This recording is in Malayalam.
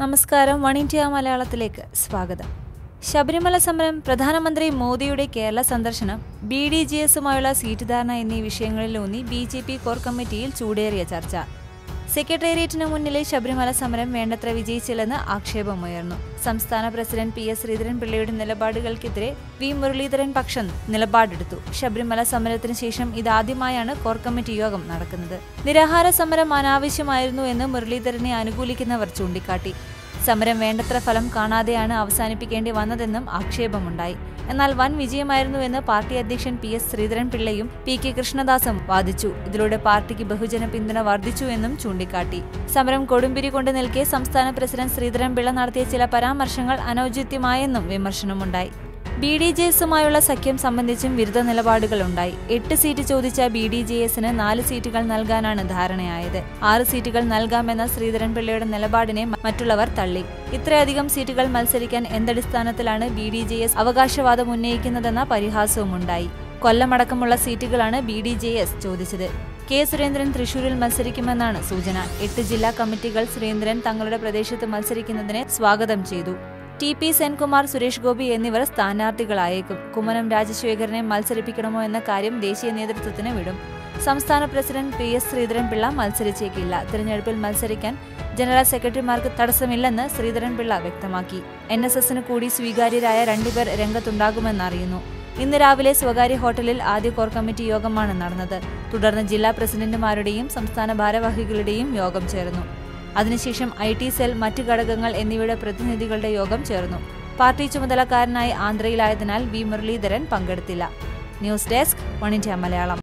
നമസ്കാരം വൺ ഇന്ത്യ മലയാളത്തിലേക്ക് സ്വാഗതം. ശബരിമല സമരം പ്രധാനമന്ത്രി മോദിയുടെ കേരള സന്ദർശനം ബി ഡി ജി എസുമായുള്ള സീറ്റ് ധാരണ എന്നീ വിഷയങ്ങളിലൂന്നി ബി ജെ പി കോർ കമ്മിറ്റിയിൽ ചൂടേറിയ ചർച്ച. സെക്രട്ടേറിയറ്റിന് മുന്നിലെ ശബരിമല സമരം വേണ്ടത്ര വിജയിച്ചില്ലെന്ന് ആക്ഷേപമുയർന്നു. സംസ്ഥാന പ്രസിഡന്റ് പി എസ് ശ്രീധരൻപിള്ളയുടെ നിലപാടുകൾക്കെതിരെ വി മുരളീധരൻ പക്ഷം നിലപാടെടുത്തു. ശബരിമല സമരത്തിന് ശേഷം ഇതാദ്യമായാണ് കോർ കമ്മിറ്റി യോഗം നടക്കുന്നത്. നിരാഹാര സമരം അനാവശ്യമായിരുന്നു എന്ന് മുരളീധരനെ അനുകൂലിക്കുന്നവർ ചൂണ്ടിക്കാട്ടി. സമരം വേണ്ടത്ര ഫലം കാണാതെയാണ് അവസാനിപ്പിക്കേണ്ടി വന്നതെന്നും ആക്ഷേപമുണ്ടായി. എന്നാൽ വൻ വിജയമായിരുന്നുവെന്ന് പാർട്ടി അധ്യക്ഷൻ പി എസ് ശ്രീധരൻപിള്ളയും പി കെ കൃഷ്ണദാസും വാദിച്ചു. ഇതിലൂടെ പാർട്ടിക്ക് ബഹുജന പിന്തുണ വർദ്ധിച്ചു എന്നും ചൂണ്ടിക്കാട്ടി. സമരം കൊടുമ്പിരി കൊണ്ട് നിൽക്കെ സംസ്ഥാന പ്രസിഡന്റ് ശ്രീധരൻപിള്ള നടത്തിയ ചില പരാമർശങ്ങൾ അനൌചിത്യമായെന്നും വിമർശനമുണ്ടായി. ബി ഡി ജെ എസുമായുള്ള സഖ്യം സംബന്ധിച്ചും വിരുദ്ധ നിലപാടുകളുണ്ടായി. എട്ട് സീറ്റ് ചോദിച്ച ബി ഡി ജെ എസിന് നാല് സീറ്റുകൾ നൽകാനാണ് ധാരണയായത്. ആറ് സീറ്റുകൾ നൽകാമെന്ന ശ്രീധരൻപിള്ളയുടെ നിലപാടിനെ മറ്റുള്ളവർ തള്ളി. ഇത്രയധികം സീറ്റുകൾ മത്സരിക്കാൻ എന്തടിസ്ഥാനത്തിലാണ് ബി ഡി ജെ എസ് അവകാശവാദം ഉന്നയിക്കുന്നതെന്ന പരിഹാസവുമുണ്ടായി. കൊല്ലമടക്കമുള്ള സീറ്റുകളാണ് ബി ഡി ജെ എസ് ചോദിച്ചത്. കെ സുരേന്ദ്രൻ തൃശൂരിൽ മത്സരിക്കുമെന്നാണ് സൂചന. എട്ട് ജില്ലാ കമ്മിറ്റികൾ സുരേന്ദ്രൻ തങ്ങളുടെ പ്രദേശത്ത് മത്സരിക്കുന്നതിനെ സ്വാഗതം ചെയ്തു. ടി പി സെൻകുമാർ സുരേഷ് ഗോപി എന്നിവർ സ്ഥാനാർത്ഥികളായേക്കും. കുമ്മനം രാജശേഖരനെ മത്സരിപ്പിക്കണമോ എന്ന കാര്യം ദേശീയ നേതൃത്വത്തിന് വിടും. സംസ്ഥാന പ്രസിഡന്റ് പി എസ് ശ്രീധരൻപിള്ള മത്സരിച്ചേക്കില്ല. തിരഞ്ഞെടുപ്പിൽ മത്സരിക്കാൻ ജനറൽ സെക്രട്ടറിമാർക്ക് തടസ്സമില്ലെന്ന് ശ്രീധരൻപിള്ള വ്യക്തമാക്കി. എൻ എസ് എസിന് കൂടി സ്വീകാര്യരായ രണ്ടുപേർ രംഗത്തുണ്ടാകുമെന്നറിയുന്നു. ഇന്ന് രാവിലെ സ്വകാര്യ ഹോട്ടലിൽ ആദ്യ കോർ കമ്മിറ്റി യോഗമാണ് നടന്നത്. തുടർന്ന് ജില്ലാ പ്രസിഡന്റുമാരുടെയും സംസ്ഥാന ഭാരവാഹികളുടെയും യോഗം ചേർന്നു. അതിനുശേഷം ഐ ടി സെൽ മറ്റ് ഘടകങ്ങൾ എന്നിവയുടെ പ്രതിനിധികളുടെ യോഗം ചേർന്നു. പാർട്ടി ചുമതലക്കാരനായി ആന്ധ്രയിലായതിനാൽ V Muraleedharan പങ്കെടുത്തില്ല. News desk one India Malayalam.